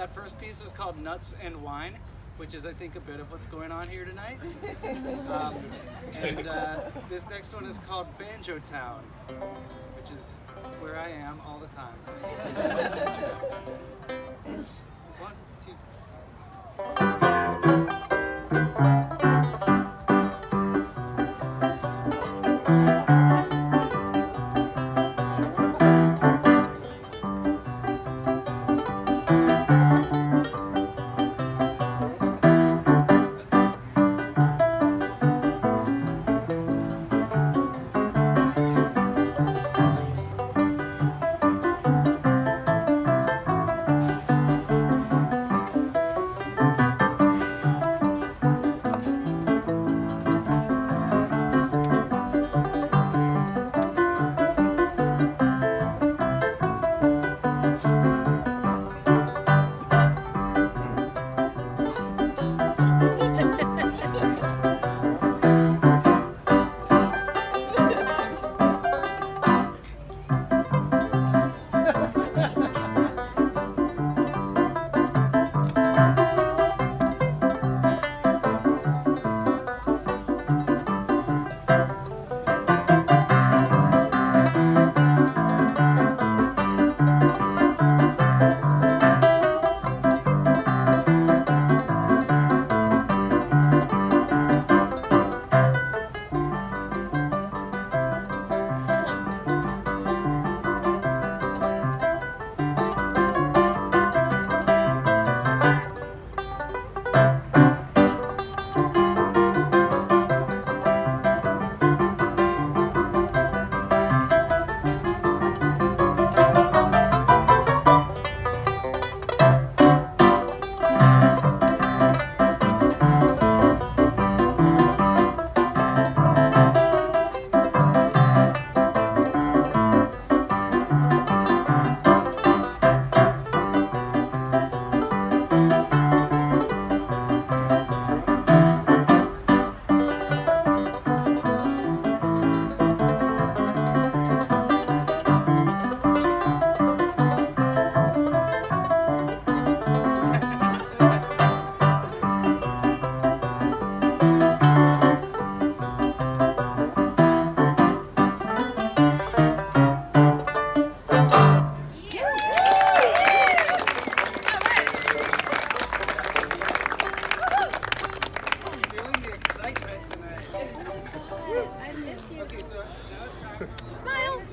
that first piece was called Nuts and Wine, which is, I think, a bit of what's going on here tonight. Um, and uh, this next one is called Banjotown, which is where I am all the time. Smile.